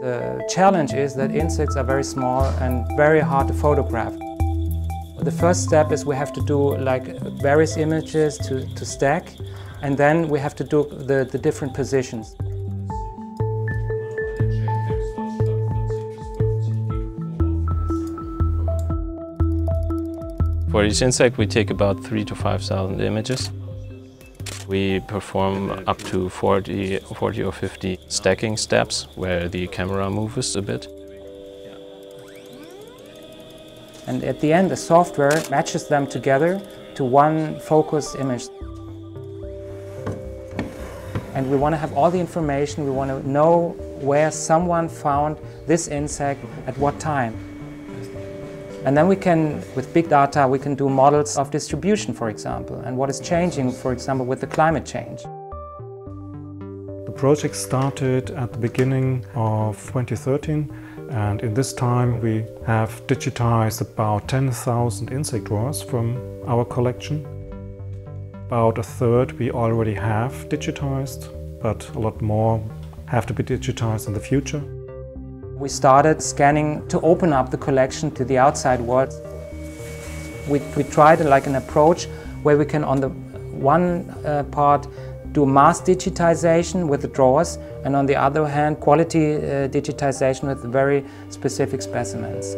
The challenge is that insects are very small and very hard to photograph. The first step is we have to do like various images to, to stack and then we have to do the, the different positions. For each insect we take about 3 to 5,000 images. We perform up to 40, 40 or 50 stacking steps where the camera moves a bit. And at the end the software matches them together to one focused image. And we want to have all the information, we want to know where someone found this insect at what time. And then we can, with big data, we can do models of distribution, for example, and what is changing, for example, with the climate change. The project started at the beginning of 2013 and in this time we have digitized about 10,000 insect drawers from our collection. About a third we already have digitized, but a lot more have to be digitized in the future. We started scanning to open up the collection to the outside world. We, we tried like an approach where we can on the one uh, part do mass digitization with the drawers and on the other hand quality uh, digitization with very specific specimens.